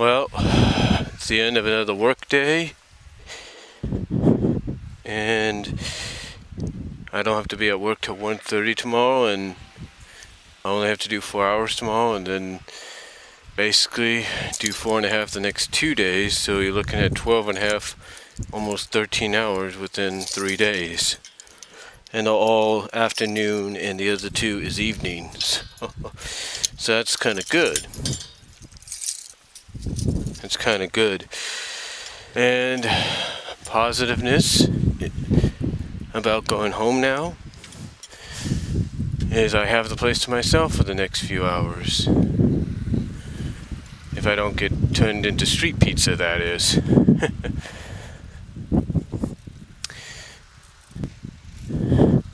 Well, it's the end of another work day. And I don't have to be at work till 1.30 tomorrow and I only have to do four hours tomorrow and then basically do four and a half the next two days. So you're looking at 12 and a half, almost 13 hours within three days. And all afternoon and the other two is evenings. so that's kind of good. It's kind of good. And positiveness about going home now is I have the place to myself for the next few hours. If I don't get turned into street pizza, that is.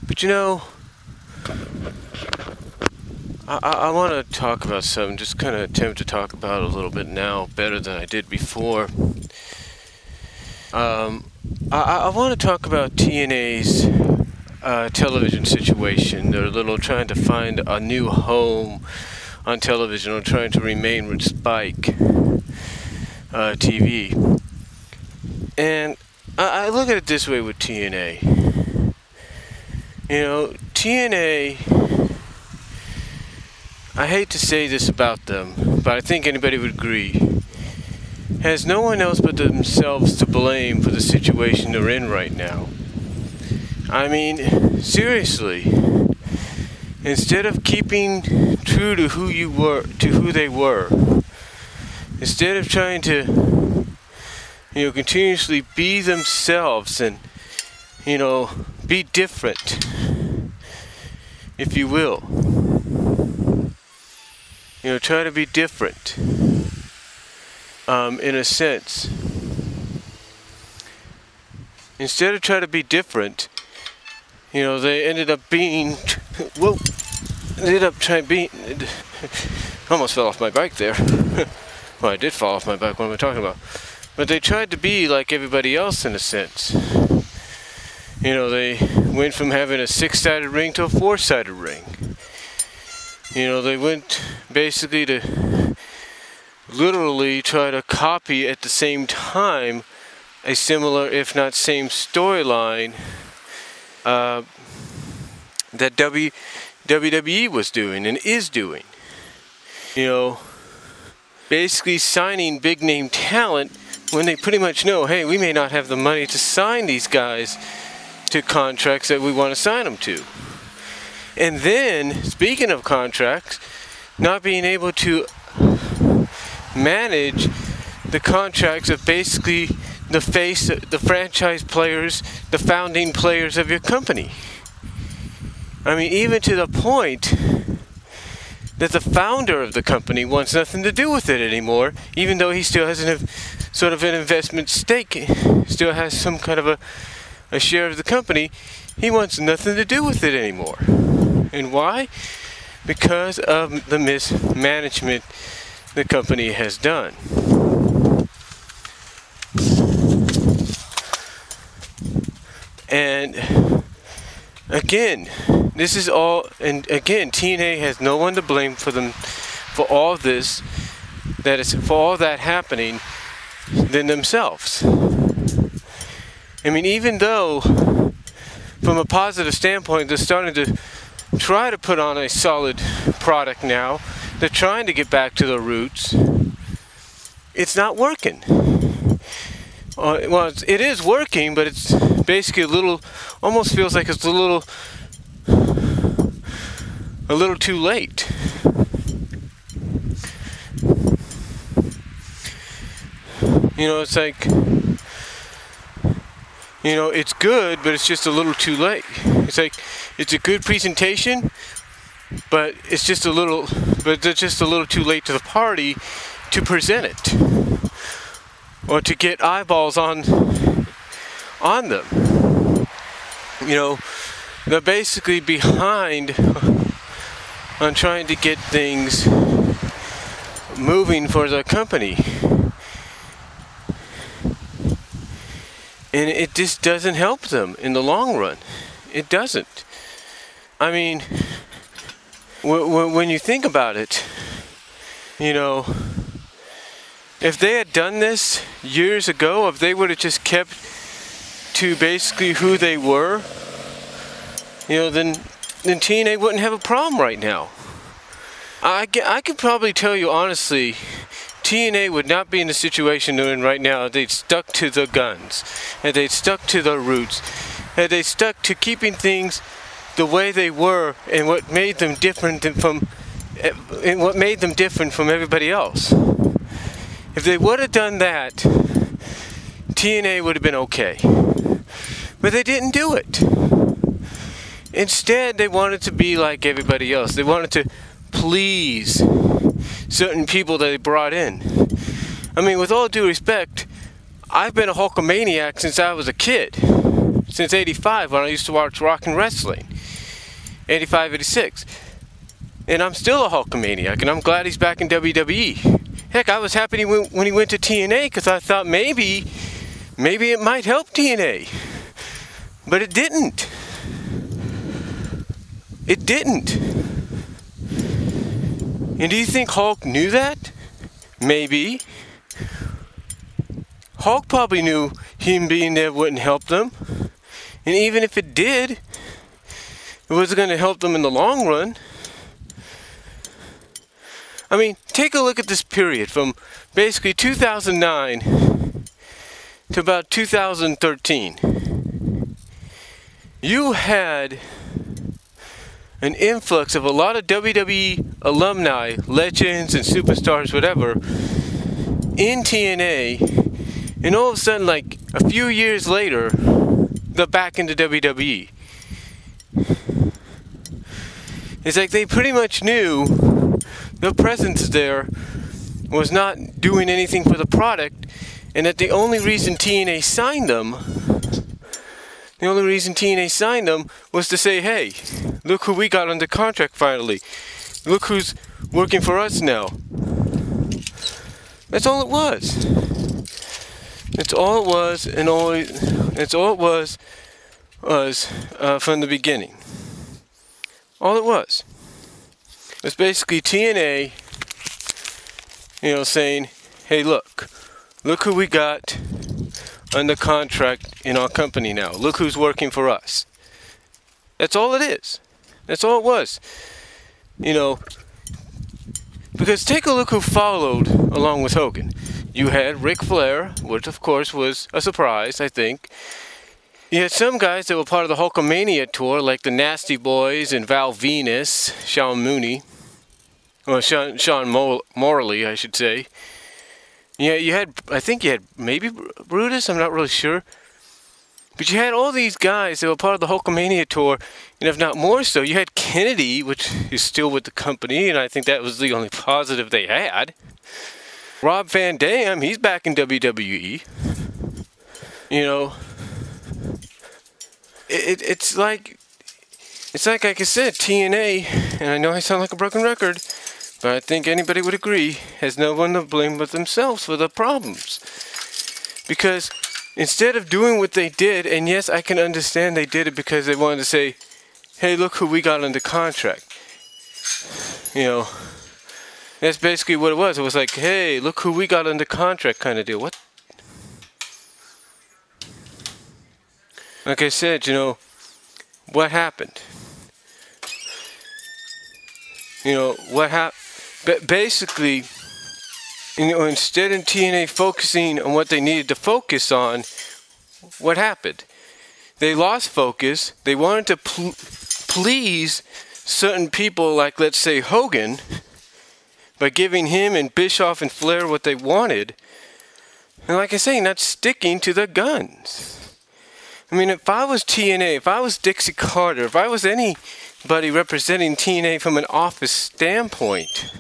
but you know, I, I want to talk about something, just kind of attempt to talk about a little bit now, better than I did before. Um, I, I want to talk about TNA's uh, television situation. They're a little trying to find a new home on television or trying to remain with Spike uh, TV. And I, I look at it this way with TNA. You know, TNA I hate to say this about them, but I think anybody would agree, has no one else but themselves to blame for the situation they're in right now. I mean, seriously, instead of keeping true to who you were, to who they were, instead of trying to, you know, continuously be themselves and, you know, be different, if you will you know, try to be different um, in a sense. Instead of trying to be different, you know, they ended up being, whoa, they ended up trying to be, almost fell off my bike there. well, I did fall off my bike, what am I talking about? But they tried to be like everybody else in a sense. You know, they went from having a six-sided ring to a four-sided ring you know, they went basically to literally try to copy at the same time a similar, if not same, storyline uh, that w, WWE was doing and is doing. You know, basically signing big name talent when they pretty much know, hey, we may not have the money to sign these guys to contracts that we want to sign them to. And then, speaking of contracts, not being able to manage the contracts of basically the face, the franchise players, the founding players of your company. I mean, even to the point that the founder of the company wants nothing to do with it anymore, even though he still has an sort of an investment stake, still has some kind of a, a share of the company. He wants nothing to do with it anymore. And why? Because of the mismanagement the company has done. And again, this is all, and again, TNA has no one to blame for them, for all this, that is, for all that happening, than themselves. I mean, even though, from a positive standpoint, they're starting to try to put on a solid product now. They're trying to get back to the roots. It's not working. Uh, well, it is working, but it's basically a little, almost feels like it's a little, a little too late. You know, it's like, you know, it's good, but it's just a little too late. It's like, it's a good presentation, but it's just a little, but it's just a little too late to the party to present it or to get eyeballs on on them. You know, they're basically behind on trying to get things moving for the company. And it just doesn't help them in the long run. It doesn't. I mean, when you think about it, you know, if they had done this years ago, if they would have just kept to basically who they were, you know, then then TNA wouldn't have a problem right now. I, I could probably tell you honestly, TNA would not be in the situation they're in right now if they'd stuck to the guns, and they'd stuck to their roots, they stuck to keeping things the way they were and what made them different from and what made them different from everybody else. If they would have done that, TNA would have been okay. But they didn't do it. Instead, they wanted to be like everybody else. They wanted to please certain people that they brought in. I mean, with all due respect, I've been a Hulkamaniac since I was a kid. Since 85 when I used to watch rock and wrestling. 85, 86. And I'm still a Hulkamaniac, and I'm glad he's back in WWE. Heck, I was happy when he went to TNA because I thought maybe, maybe it might help TNA. But it didn't. It didn't. And do you think Hulk knew that? Maybe. Hulk probably knew him being there wouldn't help them. And even if it did, it wasn't going to help them in the long run. I mean, take a look at this period from basically 2009 to about 2013. You had an influx of a lot of WWE alumni, legends, and superstars, whatever, in TNA, and all of a sudden, like a few years later, they're back into WWE. It's like they pretty much knew the presence there was not doing anything for the product, and that the only reason TNA signed them the only reason TNA signed them was to say, hey, look who we got under contract finally. Look who's working for us now. That's all it was. That's all it was, and always. That's all it was. Was uh, from the beginning. All it was. It's basically TNA. You know, saying, "Hey, look, look who we got under contract in our company now. Look who's working for us. That's all it is. That's all it was. You know, because take a look who followed along with Hogan. You had Ric Flair, which of course was a surprise, I think. You had some guys that were part of the Hulkamania tour, like the Nasty Boys and Val Venis, Sean Mooney, or Sean, Sean Morley, I should say. Yeah, you had, I think you had maybe Brutus, I'm not really sure. But you had all these guys that were part of the Hulkamania tour, and if not more so, you had Kennedy, which is still with the company, and I think that was the only positive they had. Rob Van Dam, he's back in WWE. You know, it, it, it's like, it's like, like I said, TNA, and I know I sound like a broken record, but I think anybody would agree, has no one to blame but themselves for the problems. Because instead of doing what they did, and yes, I can understand they did it because they wanted to say, hey, look who we got under contract. You know, that's basically what it was. It was like, hey, look who we got under contract kind of deal. What? Like I said, you know, what happened? You know, what happened? But basically, you know, instead of TNA focusing on what they needed to focus on, what happened? They lost focus. They wanted to pl please certain people, like let's say Hogan, by giving him and Bischoff and Flair what they wanted. And like I say, not sticking to the guns. I mean, if I was TNA, if I was Dixie Carter, if I was anybody representing TNA from an office standpoint,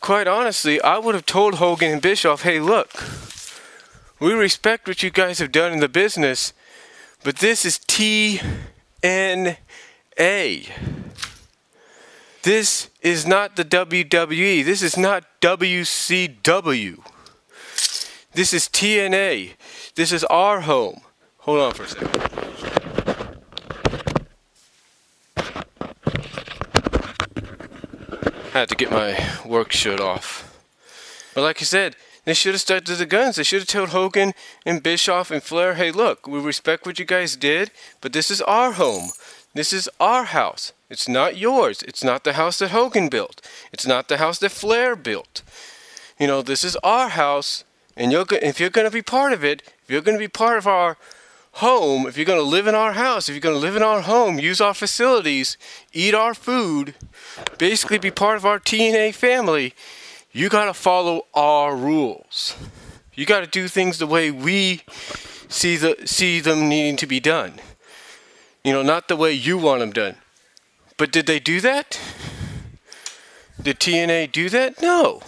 quite honestly, I would have told Hogan and Bischoff, hey, look, we respect what you guys have done in the business, but this is TNA. This is not the WWE. This is not WCW. This is TNA. This is our home. Hold on for a second. I had to get my work shirt off. But like I said, they should have stuck to the guns. They should have told Hogan and Bischoff and Flair, hey, look, we respect what you guys did, but this is our home. This is our house. It's not yours. It's not the house that Hogan built. It's not the house that Flair built. You know, this is our house, and you're if you're going to be part of it, if you're going to be part of our home, if you're going to live in our house, if you're going to live in our home, use our facilities, eat our food, basically be part of our TNA family, you got to follow our rules. You got to do things the way we see the see them needing to be done. You know, not the way you want them done. But did they do that? Did TNA do that? No.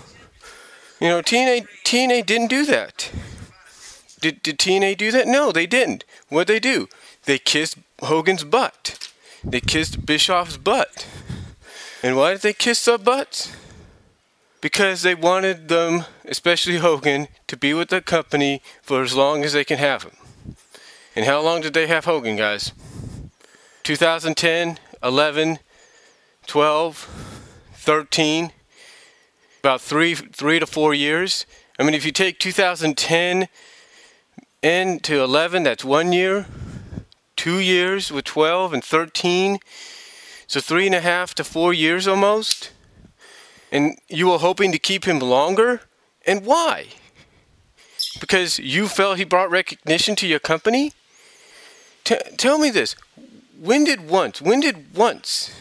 You know, TNA TNA didn't do that. Did did TNA do that? No, they didn't. What'd they do? They kissed Hogan's butt. They kissed Bischoff's butt. And why did they kiss their butts? Because they wanted them, especially Hogan, to be with the company for as long as they can have him. And how long did they have Hogan, guys? 2010, 11, 12, 13, about three, three to four years. I mean, if you take 2010 into 11, that's one year, two years with 12 and 13, so three and a half to four years almost. And you were hoping to keep him longer? And why? Because you felt he brought recognition to your company? T- tell me this when did once, when did once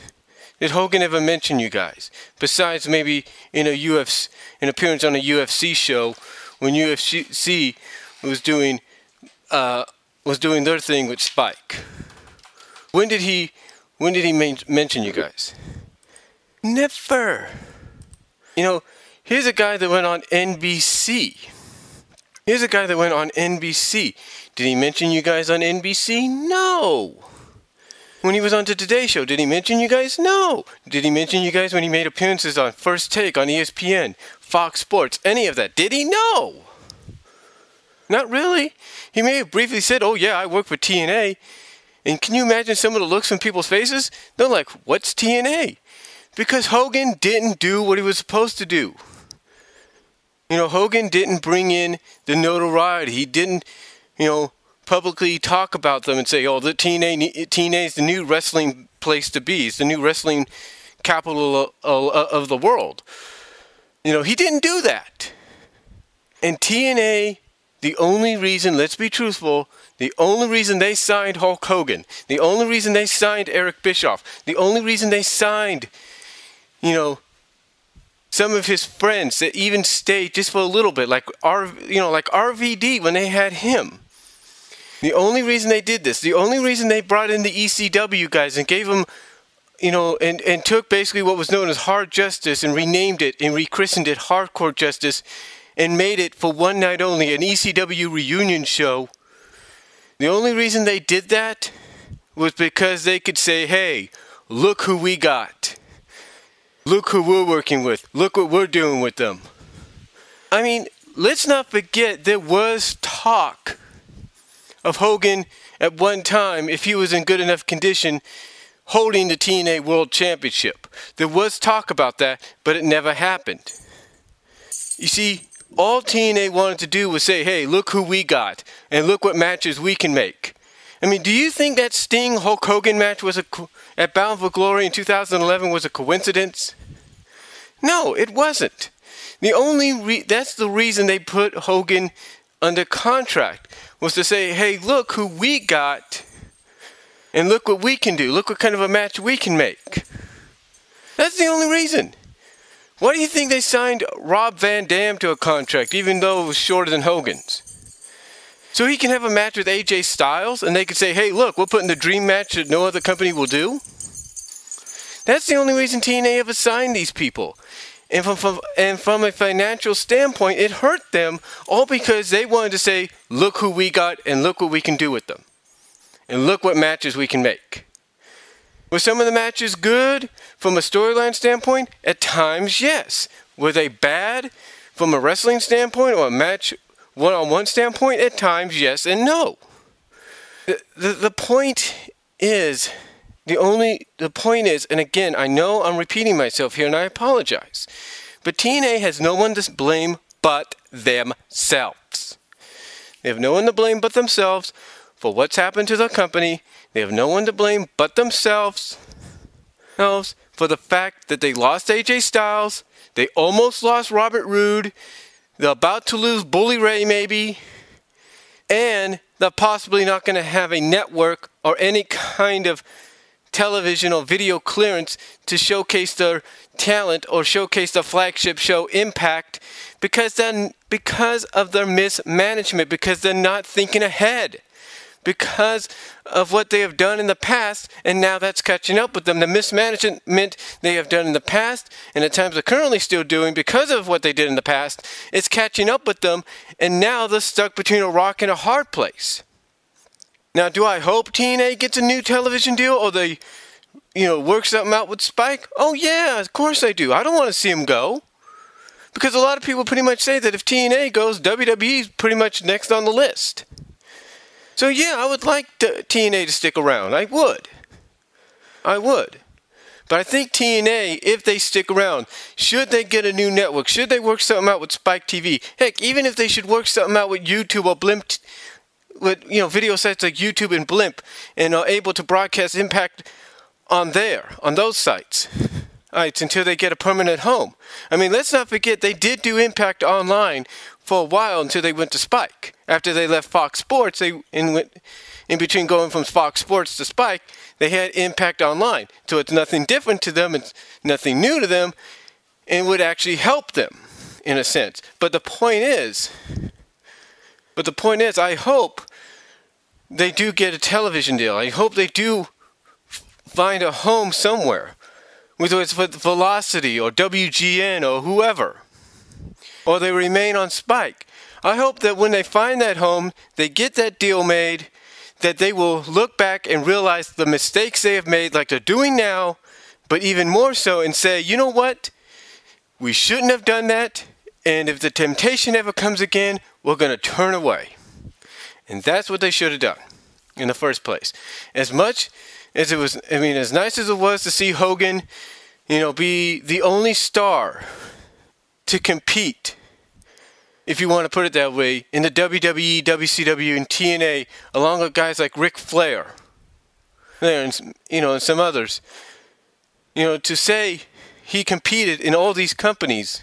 did Hogan ever mention you guys? Besides maybe in a UFC, an appearance on a UFC show when UFC was doing uh, was doing their thing with Spike. When did he when did he mention you guys? Never. You know, here's a guy that went on NBC. Here's a guy that went on NBC. Did he mention you guys on NBC? No when he was on the Today Show? Did he mention you guys? No. Did he mention you guys when he made appearances on First Take on ESPN, Fox Sports, any of that? Did he? No. Not really. He may have briefly said, "Oh yeah, I work for TNA." And can you imagine some of the looks on people's faces? They're like, "What's TNA?" Because Hogan didn't do what he was supposed to do. You know, Hogan didn't bring in the notoriety. He didn't, you know, publicly talk about them and say, "Oh, the TNA, TNA is the new wrestling place to be. It's the new wrestling capital of, the world." You know, he didn't do that. And TNA, the only reason, let's be truthful, the only reason they signed Hulk Hogan, the only reason they signed Eric Bischoff, the only reason they signed, you know, some of his friends that even stayed just for a little bit, like R, you know, like RVD when they had him. The only reason they did this, the only reason they brought in the ECW guys and gave them, you know, and, and took basically what was known as hard justice and renamed it and rechristened it hardcore justice and made it for one night only an ECW reunion show. The only reason they did that was because they could say, hey, look who we got. Look who we're working with. Look what we're doing with them. I mean, let's not forget there was talk of Hogan at one time, if he was in good enough condition, holding the TNA World Championship. There was talk about that, but it never happened. You see, all TNA wanted to do was say, hey, look who we got, and look what matches we can make. I mean, do you think that Sting Hulk Hogan match was a at Bound for Glory in 2011 was a coincidence? No, it wasn't. The only that's the reason they put Hogan under contract was to say, hey, look who we got, and look what we can do. Look what kind of a match we can make. That's the only reason. Why do you think they signed Rob Van Dam to a contract, even though it was shorter than Hogan's? So he can have a match with AJ Styles, and they could say, hey, look, we're putting the dream match that no other company will do? That's the only reason TNA ever signed these people. And from, from, and from a financial standpoint, it hurt them all because they wanted to say, look who we got and look what we can do with them. And look what matches we can make. Were some of the matches good from a storyline standpoint? At times, yes. Were they bad from a wrestling standpoint or a match one on one standpoint? At times, yes and no. The, the, the point is the only the point is, and again, I know I'm repeating myself here, and I apologize, but TNA has no one to blame but themselves. They have no one to blame but themselves for what's happened to the company. They have no one to blame but themselves for the fact that they lost AJ Styles, they almost lost Robert Roode, they're about to lose Bully Ray maybe, and they're possibly not going to have a network or any kind of television or video clearance to showcase their talent or showcase the flagship show Impact because then because of their mismanagement because they're not thinking ahead because of what they have done in the past, and now that's catching up with them. The mismanagement they have done in the past, and at times they're currently still doing because of what they did in the past, it's catching up with them, and now they're stuck between a rock and a hard place. Now, do I hope TNA gets a new television deal, or they, you know, work something out with Spike? Oh yeah, of course I do. I don't want to see him go. Because a lot of people pretty much say that if TNA goes, WWE's pretty much next on the list. So yeah, I would like TNA to stick around. I would. I would. But I think TNA, if they stick around, should they get a new network, should they work something out with Spike TV, heck, even if they should work something out with YouTube or Blip, with you know video sites like YouTube and Blip, and are able to broadcast Impact on there, on those sites. Right, until they get a permanent home. I mean, let's not forget they did do Impact online for a while until they went to Spike. After they left Fox Sports, they in went in between going from Fox Sports to Spike, they had Impact Online. So it's nothing different to them, it's nothing new to them, and would actually help them in a sense. But the point is, but the point is, I hope they do get a television deal. I hope they do find a home somewhere whether it's with Velocity or WGN or whoever, or they remain on Spike. I hope that when they find that home, they get that deal made, that they will look back and realize the mistakes they have made, like they're doing now, but even more so, and say, you know what? We shouldn't have done that, and if the temptation ever comes again, we're going to turn away. And that's what they should have done in the first place. As much as it was, I mean, as nice as it was to see Hogan, you know, be the only star to compete, if you want to put it that way, in the WWE, WCW, and TNA, along with guys like Ric Flair, there, and you know, and some others. You know, to say he competed in all these companies.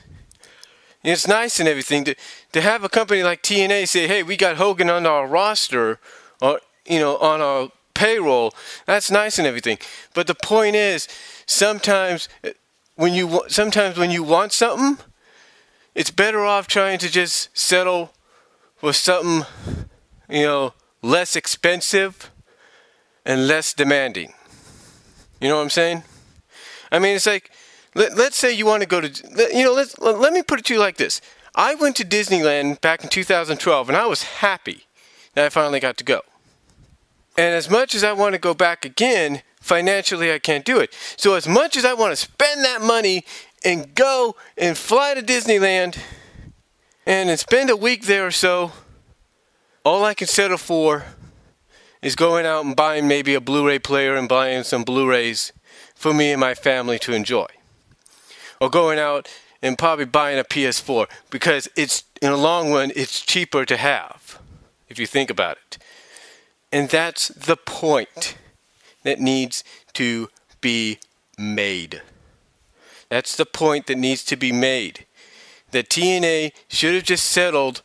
It's nice and everything to to have a company like TNA say, "Hey, we got Hogan on our roster, or you know, on our payroll. That's nice and everything. But the point is, sometimes uh, when you sometimes when you want something, it's better off trying to just settle for something, you know, less expensive and less demanding. You know what I'm saying? I mean, it's like let, us say you want to go to you know, let's let me put it to you like this. I went to Disneyland back in 2012 and I was happy that I finally got to go. And as much as I want to go back again, financially I can't do it. So as much as I want to spend that money and go and fly to Disneyland and spend a week there or so, all I can settle for is going out and buying maybe a Blu-ray player and buying some Blu-rays for me and my family to enjoy. Or going out and probably buying a PS4 because it's in the long run it's cheaper to have if you think about it. And that's the point that needs to be made. That's the point that needs to be made. That TNA should have just settled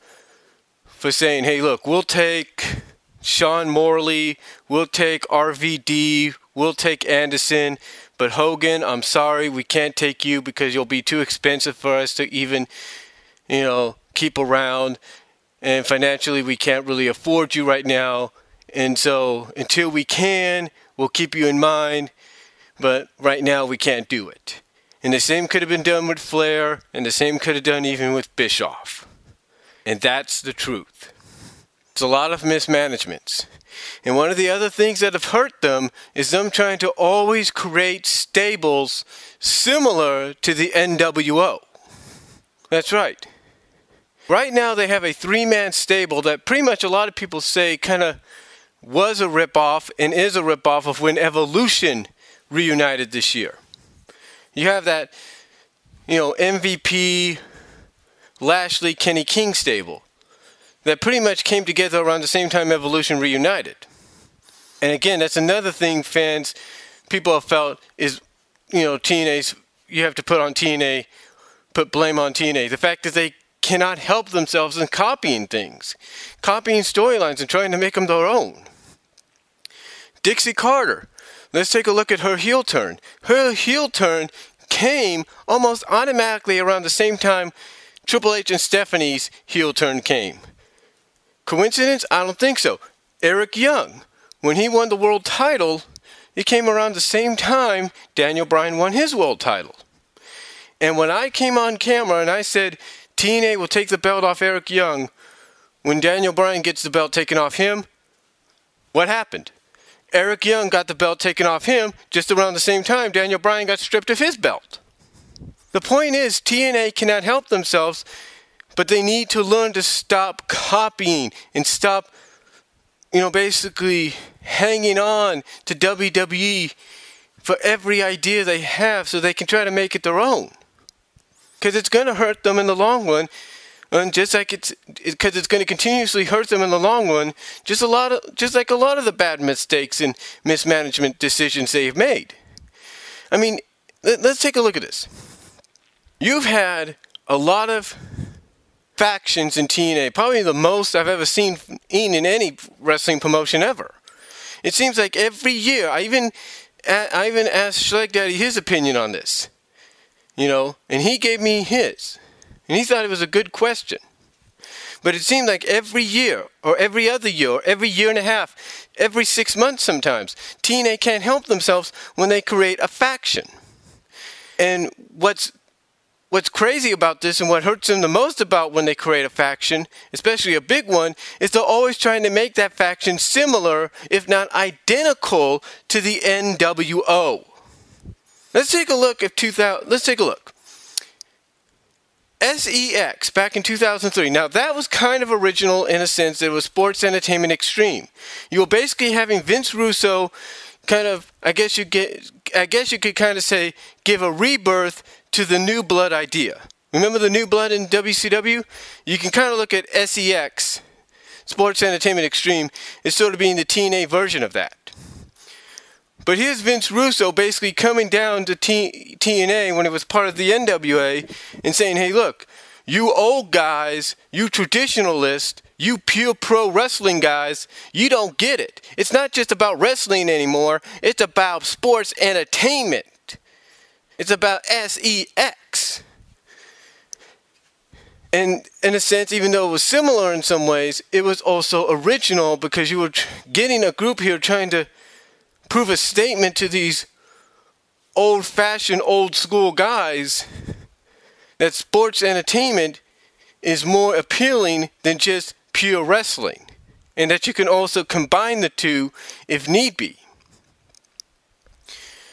for saying, hey, look, we'll take Sean Morley, we'll take RVD, we'll take Anderson, but Hogan, I'm sorry, we can't take you because you'll be too expensive for us to even, you know, keep around. And financially, we can't really afford you right now. And so until we can, we'll keep you in mind, but right now we can't do it. And the same could have been done with Flair, and the same could have done even with Bischoff. And that's the truth. It's a lot of mismanagements. And one of the other things that have hurt them is them trying to always create stables similar to the NWO. That's right. Right now they have a three-man stable that pretty much a lot of people say kind of was a ripoff and is a ripoff of when Evolution reunited this year. You have that, you know, MVP Lashley, Kenny King stable that pretty much came together around the same time Evolution reunited. And again, that's another thing fans, people have felt is, you know, TNA's, you have to put on TNA, put blame on TNA. The fact that they cannot help themselves in copying things, copying storylines and trying to make them their own. Dixie Carter, let's take a look at her heel turn. Her heel turn came almost automatically around the same time Triple H and Stephanie's heel turn came. Coincidence? I don't think so. Eric Young, when he won the world title, it came around the same time Daniel Bryan won his world title. And when I came on camera and I said TNA will take the belt off Eric Young, when Daniel Bryan gets the belt taken off him, what happened? Eric Young got the belt taken off him just around the same time Daniel Bryan got stripped of his belt. The point is, TNA cannot help themselves, but they need to learn to stop copying and stop, you know, basically hanging on to WWE for every idea they have so they can try to make it their own. Because it's going to hurt them in the long run. And just like it's, because it's going to continuously hurt them in the long run, just a lot of, just like a lot of the bad mistakes and mismanagement decisions they've made. I mean, let's take a look at this. You've had a lot of factions in TNA, probably the most I've ever seen in any wrestling promotion ever. It seems like every year, I even I even asked Schleg Daddy his opinion on this, you know, and he gave me his, and he thought it was a good question. But it seemed like every year, or every other year, or every year and a half, every six months sometimes, TNA can't help themselves when they create a faction. And what's what's crazy about this and what hurts them the most about when they create a faction, especially a big one, is they're always trying to make that faction similar, if not identical, to the NWO. Let's take a look at 2000. Let's take a look. SEX back in 2003. Now that was kind of original in a sense. It was Sports Entertainment Extreme. You were basically having Vince Russo kind of, I guess you get, I guess you could kind of say, give a rebirth to the new blood idea. Remember the new blood in WCW? You can kind of look at SEX, Sports Entertainment Extreme, as sort of being the TNA version of that. But here's Vince Russo basically coming down to T- TNA when it was part of the NWA and saying, hey, look, you old guys, you traditionalists, you pure pro wrestling guys, you don't get it. It's not just about wrestling anymore, it's about sports entertainment. It's about SEX. And in a sense, even though it was similar in some ways, it was also original because you were getting a group here trying to prove a statement to these old fashioned, old school guys that sports entertainment is more appealing than just pure wrestling. And that you can also combine the two if need be.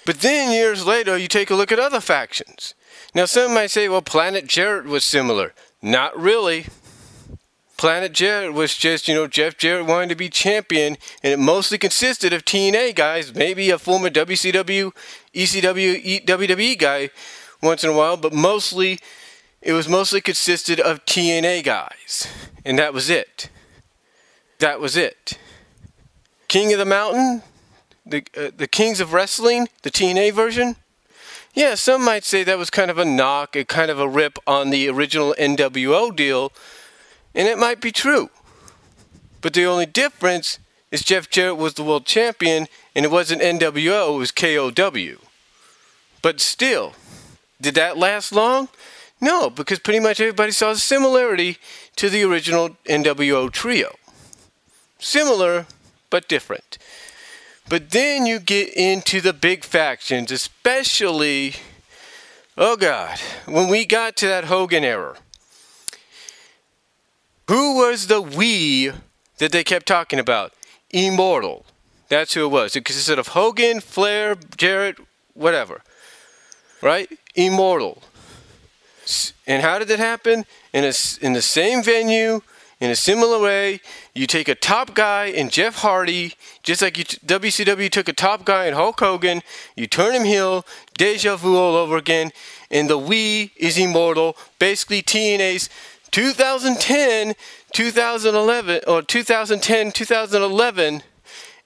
But then years later, you take a look at other factions. Now, some might say, well, Planet Jarrett was similar. Not really. Planet Jarrett was just, you know, Jeff Jarrett wanted to be champion, and it mostly consisted of TNA guys, maybe a former WCW, ECW, WWE guy once in a while, but mostly, it was mostly consisted of TNA guys. And that was it. That was it. King of the Mountain, the uh, the Kings of Wrestling, the TNA version. Yeah, some might say that was kind of a knock, a kind of a rip on the original NWO deal, and it might be true. But the only difference is Jeff Jarrett was the world champion, and it wasn't NWO, it was KOW. But still, did that last long? No, because pretty much everybody saw the similarity to the original NWO trio. Similar, but different. But then you get into the big factions, especially, oh God, when we got to that Hogan era. Who was the we that they kept talking about? Immortal. That's who it was. It consisted of Hogan, Flair, Jarrett, whatever. Right? Immortal. And how did it happen? In, a, in the same venue, in a similar way, you take a top guy in Jeff Hardy, just like you WCW took a top guy in Hulk Hogan, you turn him heel, deja vu all over again, and the we is immortal. Basically, TNA's 2010, 2011, or 2010, 2011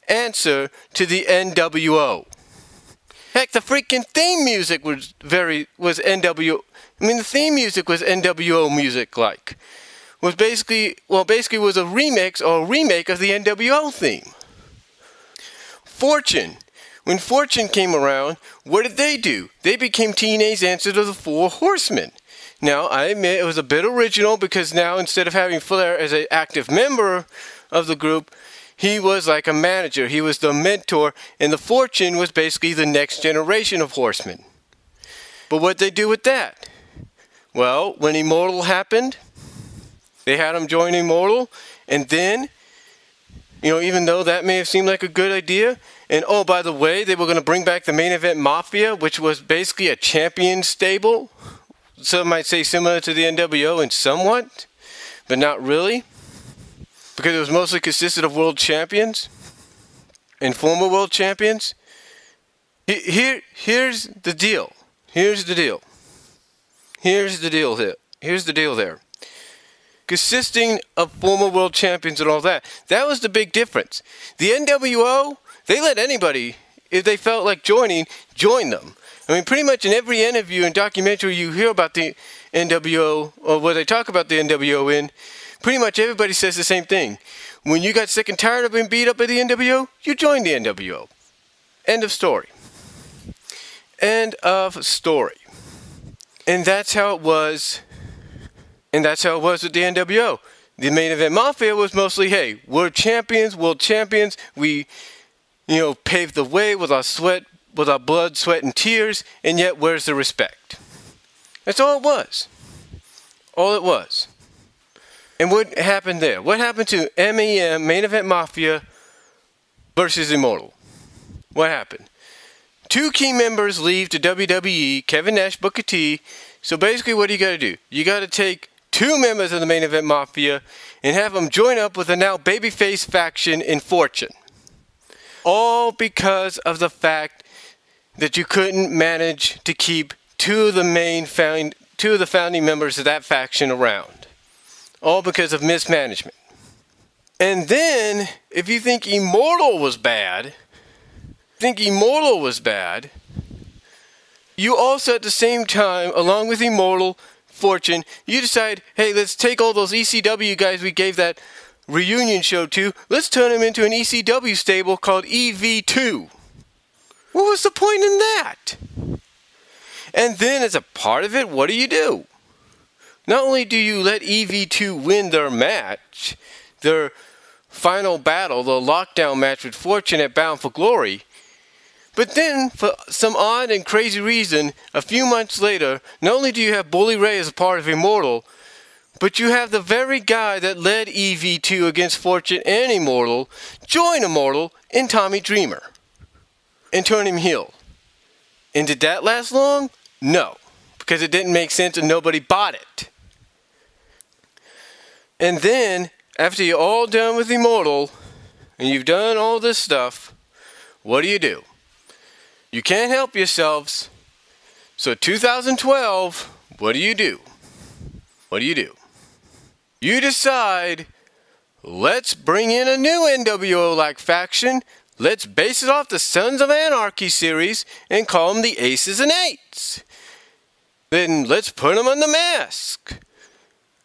answer to the NWO. Heck, the freaking theme music was very was NWO. I mean, the theme music was NWO music like. Was basically well, basically was a remix or a remake of the NWO theme. Fortune. When Fortune came around, what did they do? They became TNA's answer to the Four Horsemen. Now, I admit it was a bit original because now instead of having Flair as an active member of the group, he was like a manager. He was the mentor, and the Fortune was basically the next generation of horsemen. But what did they do with that? Well, when Immortal happened, they had him join Immortal, and then, you know, even though that may have seemed like a good idea, and oh, by the way, they were going to bring back the main event Mafia, which was basically a champion stable. Some might say similar to the NWO in somewhat, but not really because it was mostly consisted of world champions and former world champions. Here, here's the deal. Here's the deal. Here's the deal here. Here's the deal there. Consisting of former world champions and all that. That was the big difference. The NWO, they let anybody, if they felt like joining, join them. I mean, pretty much in every interview and documentary you hear about the NWO, or where they talk about the NWO in, pretty much everybody says the same thing. When you got sick and tired of being beat up by the NWO, you joined the NWO. End of story. End of story. And that's how it was. And that's how it was with the NWO. The main event mafia was mostly, hey, we're champions, world champions. We, you know, paved the way with our sweat, with our blood, sweat, and tears. And yet, where's the respect? That's all it was. All it was. And what happened there? What happened to MEM, Main Event Mafia versus Immortal? What happened? Two key members leave to WWE, Kevin Nash, Booker T. So basically, what do you got to do? You got to take two members of the Main Event Mafia and have them join up with the now babyface faction in Fortune. All because of the fact that you couldn't manage to keep two of the main found, two of the founding members of that faction around all because of mismanagement. And then, if you think Immortal was bad, think Immortal was bad, you also at the same time, along with Immortal, Fortune, you decide, hey, let's take all those ECW guys we gave that reunion show to, let's turn them into an ECW stable called EV2. What was the point in that? And then, as a part of it, what do you do? Not only do you let EV2 win their match, their final battle, the lockdown match with Fortune at Bound for Glory, but then, for some odd and crazy reason, a few months later, not only do you have Bully Ray as a part of Immortal, but you have the very guy that led EV2 against Fortune and Immortal join Immortal in Tommy Dreamer and turn him heel. And did that last long? No, because it didn't make sense and nobody bought it. And then, after you're all done with Immortal, and you've done all this stuff, what do you do? You can't help yourselves. So 2012, what do you do? What do you do? You decide, let's bring in a new NWO-like faction. Let's base it off the Sons of Anarchy series and call them the Aces and Eights. Then let's put them on the mask.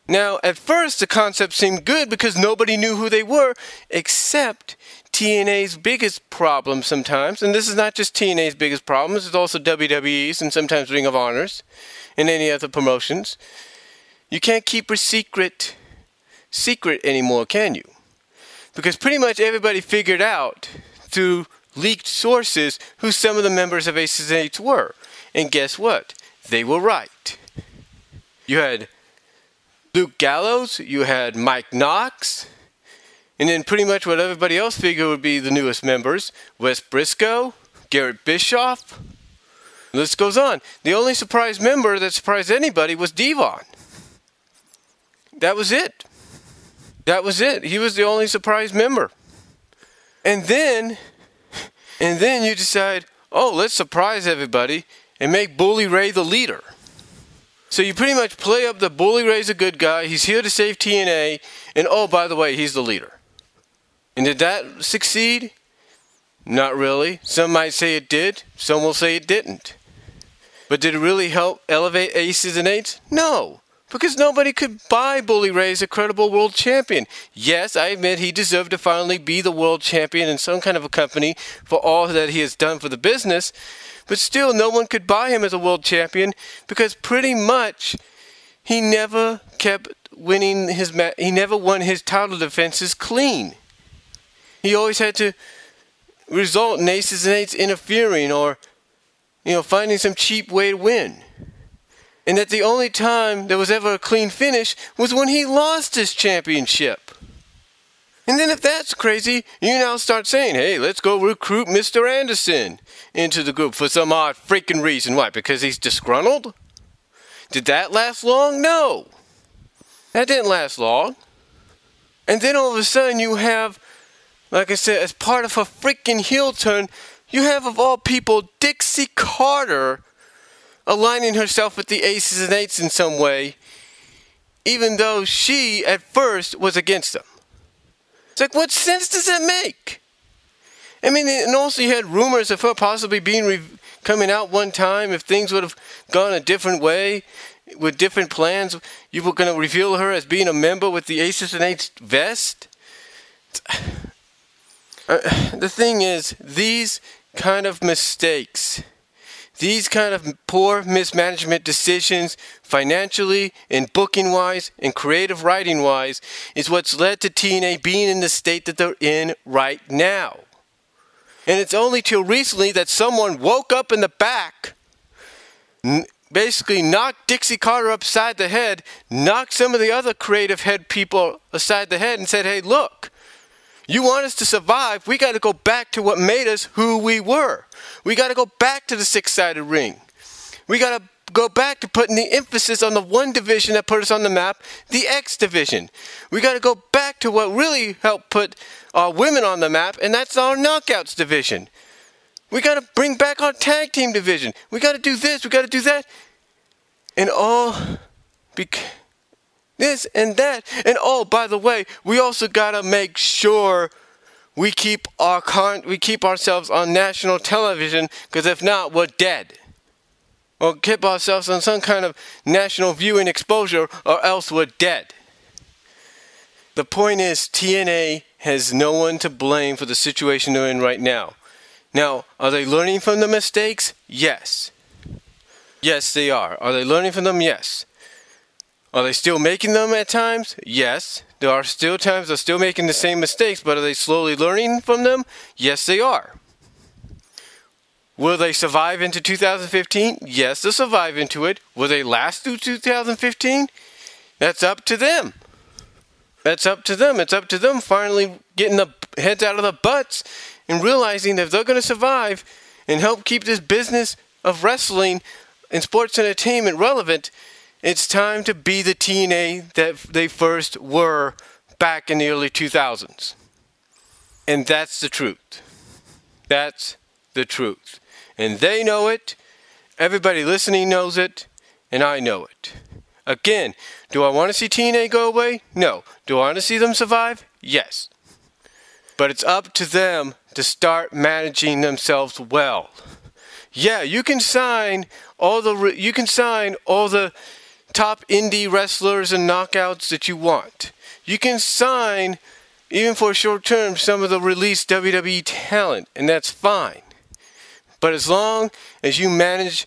Now, at first, the concept seemed good because nobody knew who they were, except TNA's biggest problem sometimes, and this is not just TNA's biggest problem, it's also WWE's and sometimes Ring of Honors and any other promotions. You can't keep a secret secret anymore, can you? Because pretty much everybody figured out through leaked sources who some of the members of Aces and Eights were. And guess what? They were right. You had Luke Gallows, you had Mike Knox, and then pretty much what everybody else figured would be the newest members Wes Briscoe, Garrett Bischoff. The list goes on. The only surprise member that surprised anybody was Devon. That was it. That was it. He was the only surprise member. And then, and then you decide, oh, let's surprise everybody and make Bully Ray the leader. So you pretty much play up the Bully Ray's a good guy. He's here to save TNA. And oh, by the way, he's the leader. And did that succeed? Not really. Some might say it did. Some will say it didn't. But did it really help elevate aces and eights? No. Because nobody could buy Bully Ray as a credible world champion. Yes, I admit he deserved to finally be the world champion in some kind of a company for all that he has done for the business. But still, no one could buy him as a world champion because pretty much he never kept winning his ma- he never won his title defenses clean. He always had to result in aces and eights interfering or you know finding some cheap way to win and that the only time there was ever a clean finish was when he lost his championship. And then if that's crazy, you now start saying, hey, let's go recruit Mr. Anderson into the group for some odd freaking reason. Why? Because he's disgruntled? Did that last long? No. That didn't last long. And then all of a sudden you have, like I said, as part of a freaking heel turn, you have of all people Dixie Carter aligning herself with the aces and eights in some way, even though she at first was against them. It's like, what sense does that make? I mean, and also you had rumors of her possibly being coming out one time if things would have gone a different way with different plans. You were going to reveal her as being a member with the Aces and Eights vest. Uh, the thing is, these kind of mistakes these kind of poor mismanagement decisions, financially and booking wise and creative writing wise, is what's led to TNA being in the state that they're in right now. And it's only till recently that someone woke up in the back, basically knocked Dixie Carter upside the head, knocked some of the other creative head people aside the head, and said, hey, look, you want us to survive, we got to go back to what made us who we were. We got to go back to the six sided ring. We got to go back to putting the emphasis on the one division that put us on the map, the X division. We got to go back to what really helped put our women on the map, and that's our knockouts division. We got to bring back our tag team division. We got to do this, we got to do that. And all because this and that. And oh, by the way, we also gotta make sure we keep our con- we keep ourselves on national television because if not, we're dead. Or keep ourselves on some kind of national viewing exposure, or else we're dead. The point is, TNA has no one to blame for the situation they're in right now. Now, are they learning from the mistakes? Yes. Yes, they are. Are they learning from them? Yes. Are they still making them at times? Yes. There are still times they're still making the same mistakes, but are they slowly learning from them? Yes, they are. Will they survive into 2015? Yes, they'll survive into it. Will they last through 2015? That's up to them. That's up to them. It's up to them finally getting the heads out of the butts and realizing that if they're going to survive and help keep this business of wrestling and sports entertainment relevant, it's time to be the TNA that they first were back in the early 2000s. And that's the truth. That's the truth. And they know it, everybody listening knows it, and I know it. Again, do I want to see TNA go away? No. Do I want to see them survive? Yes. But it's up to them to start managing themselves well. Yeah, you can sign all the you can sign all the top indie wrestlers and knockouts that you want. You can sign, even for a short term, some of the released WWE talent, and that's fine. But as long as you manage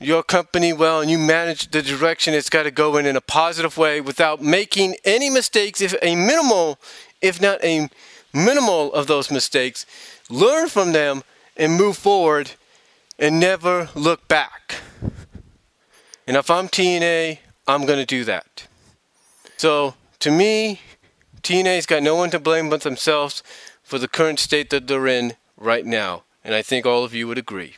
your company well and you manage the direction it's got to go in in a positive way without making any mistakes, if a minimal, if not a minimal of those mistakes, learn from them and move forward and never look back. And if I'm TNA, I'm going to do that. So to me, TNA's got no one to blame but themselves for the current state that they're in right now. And I think all of you would agree.